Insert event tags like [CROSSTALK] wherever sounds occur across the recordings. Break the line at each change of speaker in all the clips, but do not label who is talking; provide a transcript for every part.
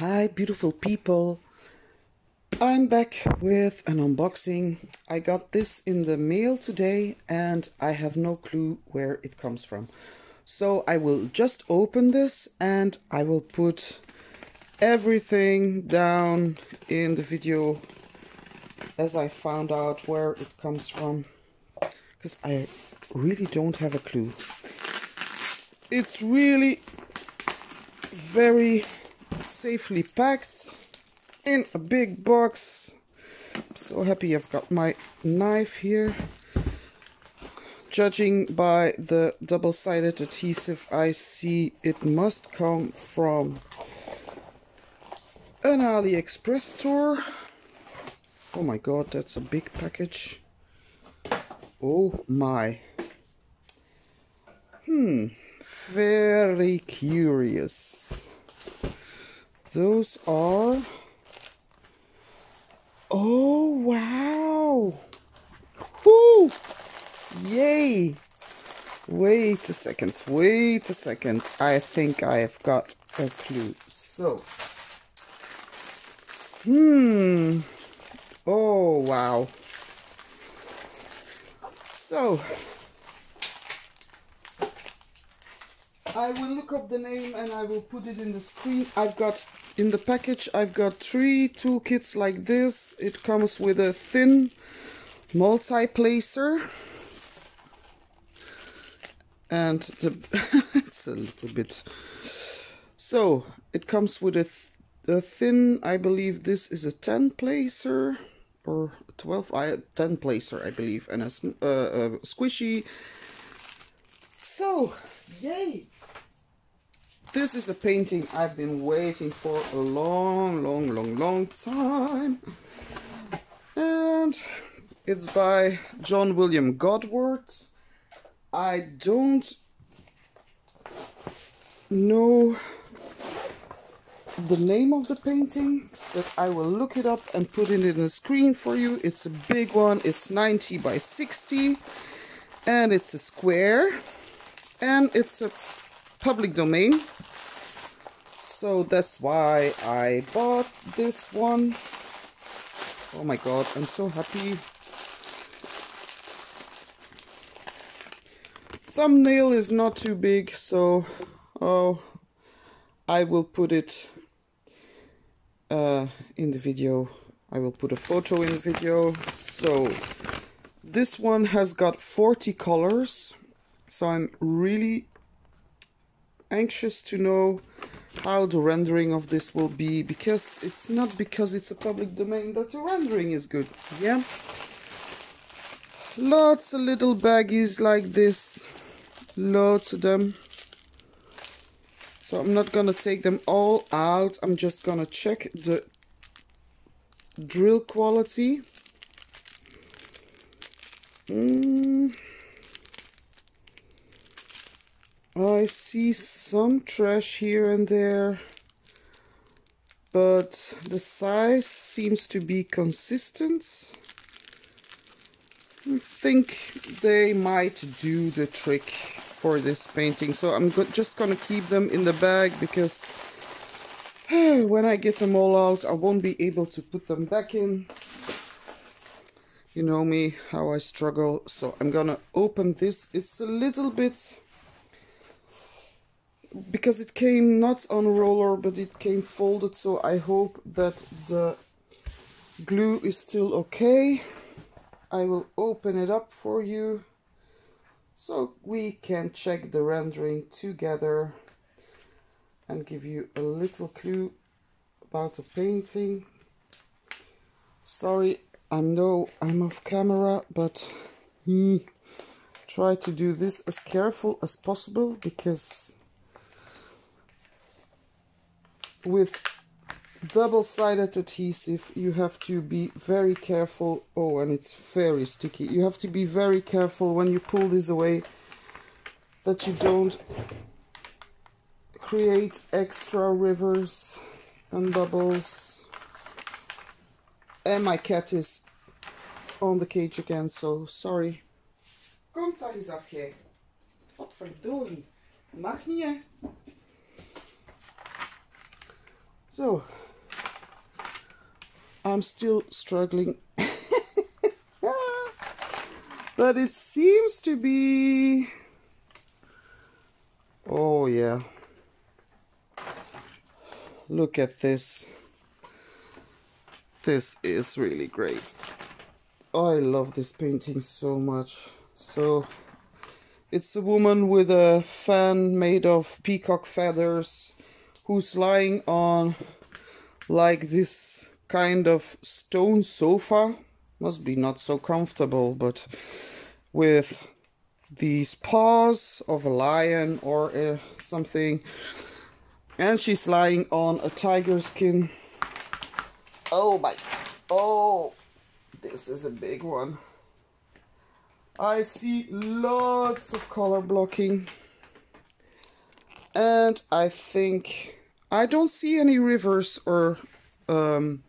Hi, beautiful people. I'm back with an unboxing. I got this in the mail today and I have no clue where it comes from. So I will just open this and I will put everything down in the video as I found out where it comes from. Because I really don't have a clue. It's really very safely packed in a big box. I'm so happy I've got my knife here. Judging by the double-sided adhesive, I see it must come from an AliExpress store. Oh my god, that's a big package. Oh my. Hmm, very curious. Those are... Oh, wow! Woo! Yay! Wait a second, wait a second. I think I have got a clue. So, hmm. Oh, wow. So, I will look up the name and I will put it in the screen. I've got in the package, I've got three toolkits like this. It comes with a thin multi-placer. And the [LAUGHS] it's a little bit... So, it comes with a, th a thin, I believe this is a 10 placer or 12, I 10 placer I believe, and a, uh, a squishy. So, yay! This is a painting I've been waiting for a long, long, long, long time. And it's by John William Godward. I don't know the name of the painting, but I will look it up and put it in the screen for you. It's a big one. It's 90 by 60 and it's a square and it's a public domain. So that's why I bought this one. Oh my god, I'm so happy. Thumbnail is not too big, so oh, I will put it uh, in the video. I will put a photo in the video. So this one has got 40 colors. So I'm really anxious to know how the rendering of this will be because it's not because it's a public domain that the rendering is good yeah? Lots of little baggies like this. Loads of them. So I'm not gonna take them all out. I'm just gonna check the drill quality. Mm. I see some trash here and there, but the size seems to be consistent. I think they might do the trick for this painting. So I'm go just gonna keep them in the bag because [SIGHS] when I get them all out, I won't be able to put them back in. You know me, how I struggle. So I'm gonna open this. It's a little bit because it came not on roller but it came folded so I hope that the glue is still okay. I will open it up for you so we can check the rendering together and give you a little clue about the painting. Sorry I know I'm off camera but hmm, try to do this as careful as possible because with double-sided adhesive you have to be very careful oh and it's very sticky you have to be very careful when you pull this away that you don't create extra rivers and bubbles and my cat is on the cage again so sorry Kom daar eens af jij. Wat verdorie. Mag niet hè. So, I'm still struggling. [LAUGHS] but it seems to be... Oh, yeah. Look at this. This is really great. Oh, I love this painting so much. So, it's a woman with a fan made of peacock feathers who's lying on like this kind of stone sofa. Must be not so comfortable, but with these paws of a lion or uh, something. And she's lying on a tiger skin. Oh my, oh, this is a big one. I see lots of color blocking. And I think I don't see any rivers or um,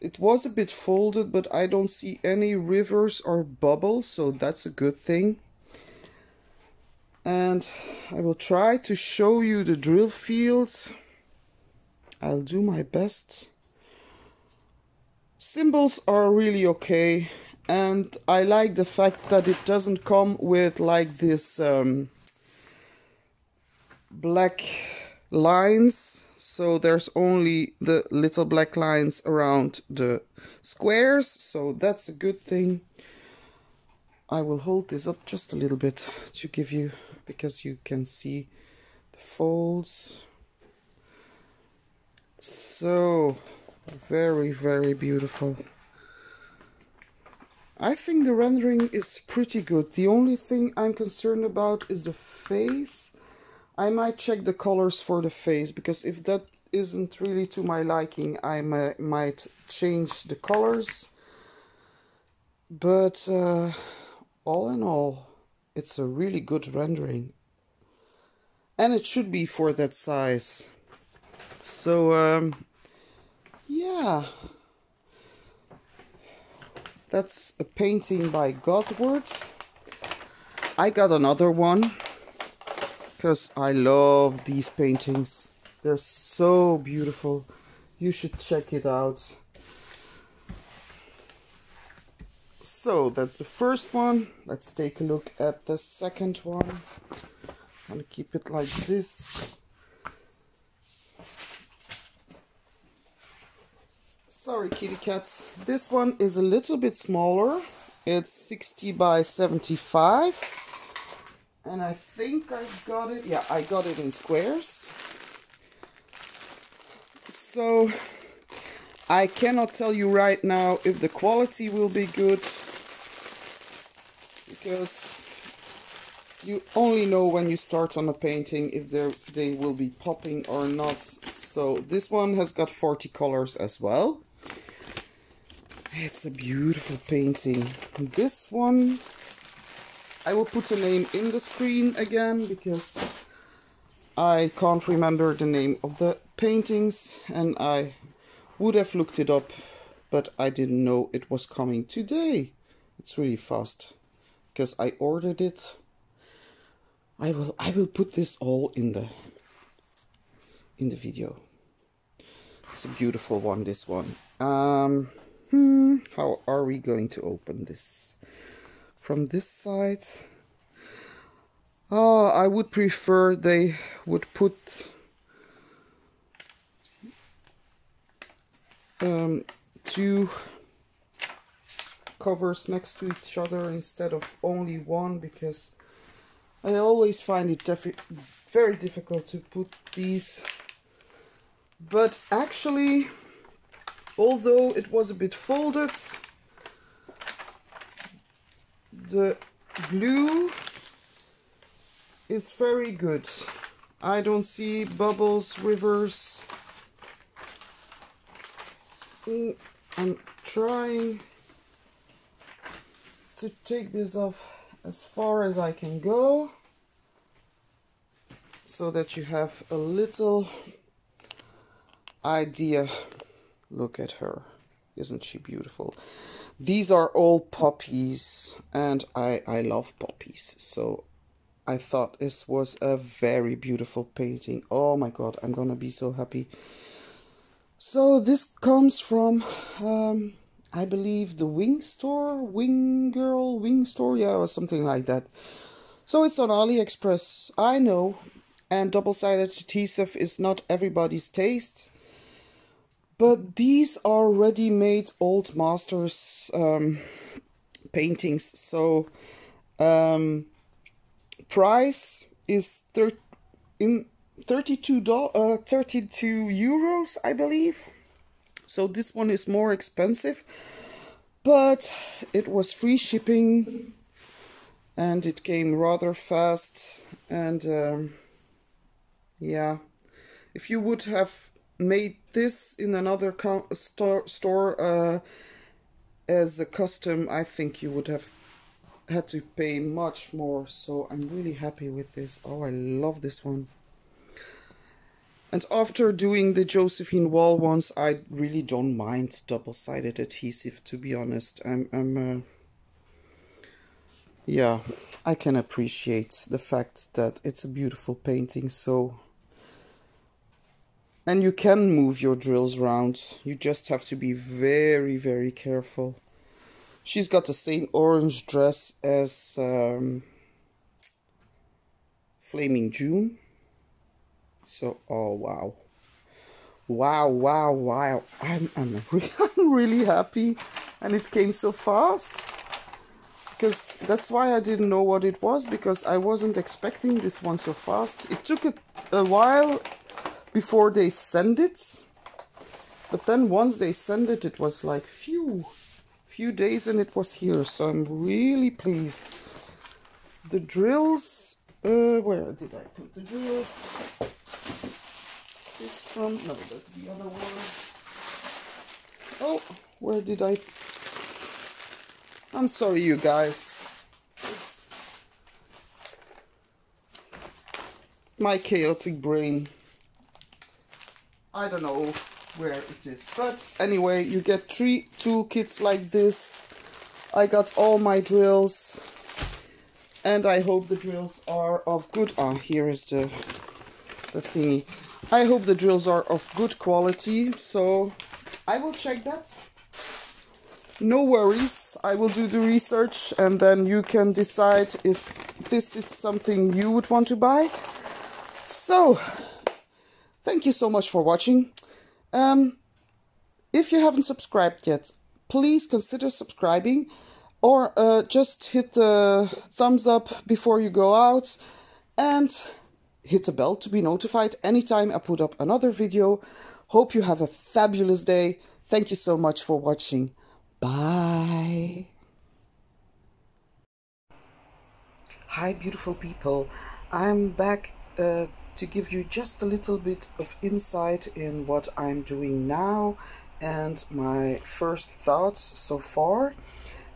it was a bit folded but I don't see any rivers or bubbles so that's a good thing. And I will try to show you the drill fields. I'll do my best. Symbols are really okay and I like the fact that it doesn't come with like this um, black lines. So there's only the little black lines around the squares. So that's a good thing. I will hold this up just a little bit to give you because you can see the folds. So very very beautiful. I think the rendering is pretty good. The only thing I'm concerned about is the face I might check the colors for the face because if that isn't really to my liking I might change the colors. But uh, all in all it's a really good rendering. And it should be for that size. So um, yeah. That's a painting by Godward. I got another one because I love these paintings. They're so beautiful. You should check it out. So that's the first one. Let's take a look at the second one. I'm gonna keep it like this. Sorry, kitty cat. This one is a little bit smaller. It's 60 by 75 and I think I got it, yeah, I got it in squares. So I cannot tell you right now if the quality will be good because you only know when you start on a painting if they will be popping or not. So this one has got 40 colors as well. It's a beautiful painting. This one I will put the name in the screen again because I can't remember the name of the paintings and I would have looked it up but I didn't know it was coming today. It's really fast because I ordered it. I will I will put this all in the in the video. It's a beautiful one this one. Um hmm, how are we going to open this? From this side. Oh, I would prefer they would put um, two covers next to each other instead of only one because I always find it very difficult to put these but actually although it was a bit folded the glue is very good. I don't see bubbles, rivers. Mm, I'm trying to take this off as far as I can go so that you have a little idea. Look at her. Isn't she beautiful? These are all poppies and I, I love poppies. So I thought this was a very beautiful painting. Oh my god, I'm gonna be so happy. So this comes from, um, I believe, the Wing Store, Wing Girl, Wing Store, yeah, or something like that. So it's on AliExpress, I know, and double-sided adhesive is not everybody's taste. But these are ready-made old masters um, paintings, so um, price is thir in 32 uh, 32 euros I believe. So this one is more expensive but it was free shipping and it came rather fast and um, yeah. If you would have made this in another store, store uh, as a custom I think you would have had to pay much more so I'm really happy with this oh I love this one and after doing the Josephine Wall ones, I really don't mind double-sided adhesive, to be honest. I'm, I'm uh, yeah, I can appreciate the fact that it's a beautiful painting, so... And you can move your drills around, you just have to be very, very careful. She's got the same orange dress as um, Flaming June. So, oh wow. Wow, wow, wow. I'm, I'm, re [LAUGHS] I'm really happy. And it came so fast. Because that's why I didn't know what it was. Because I wasn't expecting this one so fast. It took a, a while before they send it. But then once they send it, it was like, few, few days and it was here. So I'm really pleased. The drills, uh, where did I put the drills? This from, no, that's the other one. Oh, where did I? I'm sorry, you guys. It's my chaotic brain. I don't know where it is. But anyway, you get three toolkits like this. I got all my drills. And I hope the drills are of good... Ah, here is the, the thingy. I hope the drills are of good quality, so I will check that. No worries, I will do the research and then you can decide if this is something you would want to buy. So, thank you so much for watching. Um, if you haven't subscribed yet, please consider subscribing or uh, just hit the thumbs up before you go out and hit the bell to be notified anytime I put up another video. Hope you have a fabulous day. Thank you so much for watching. Bye. Hi beautiful people. I'm back uh, to give you just a little bit of insight in what I'm doing now and my first thoughts so far.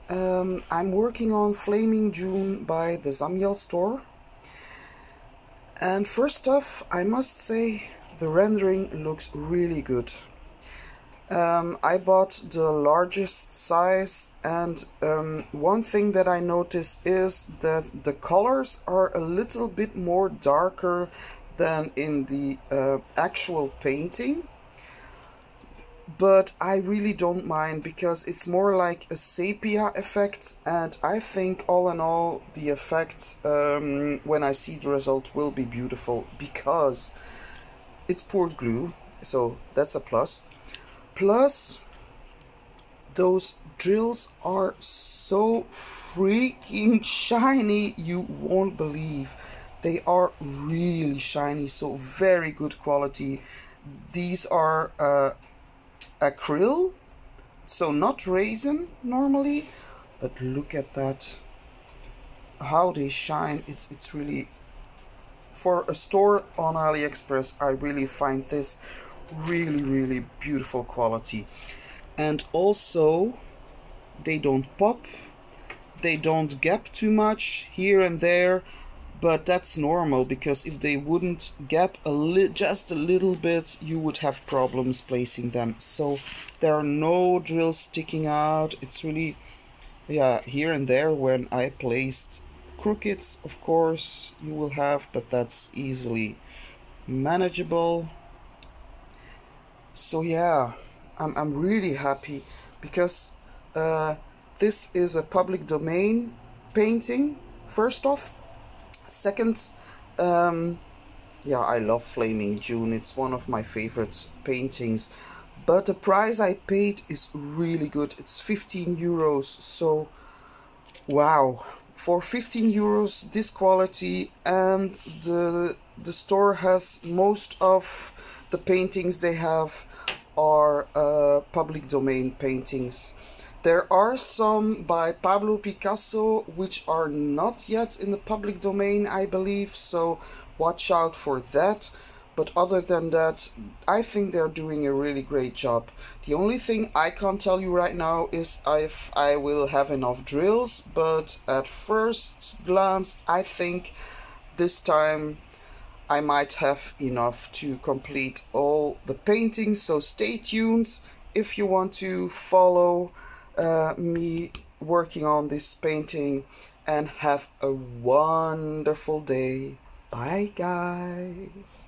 Um, I'm working on Flaming June by the Zamiel store and first off, I must say the rendering looks really good. Um, I bought the largest size and um, one thing that I noticed is that the colors are a little bit more darker than in the uh, actual painting. But I really don't mind because it's more like a sepia effect and I think all in all the effect um, when I see the result will be beautiful because it's poured glue so that's a plus. Plus those drills are so freaking [LAUGHS] shiny you won't believe they are really shiny so very good quality. These are uh, acrylic so not resin normally but look at that. How they shine it's it's really for a store on AliExpress I really find this really really beautiful quality. And also they don't pop they don't gap too much here and there but that's normal because if they wouldn't gap a li just a little bit you would have problems placing them. So there are no drills sticking out. It's really yeah here and there when I placed crooked of course you will have but that's easily manageable. So yeah I'm, I'm really happy because uh, this is a public domain painting first off second um, yeah I love Flaming June. It's one of my favorite paintings. But the price I paid is really good. It's 15 euros. So wow. For 15 euros this quality and the the store has most of the paintings they have are uh, public domain paintings there are some by Pablo Picasso which are not yet in the public domain I believe so watch out for that. But other than that I think they're doing a really great job. The only thing I can't tell you right now is if I will have enough drills but at first glance I think this time I might have enough to complete all the paintings so stay tuned. If you want to follow uh, me working on this painting and have a wonderful day. Bye guys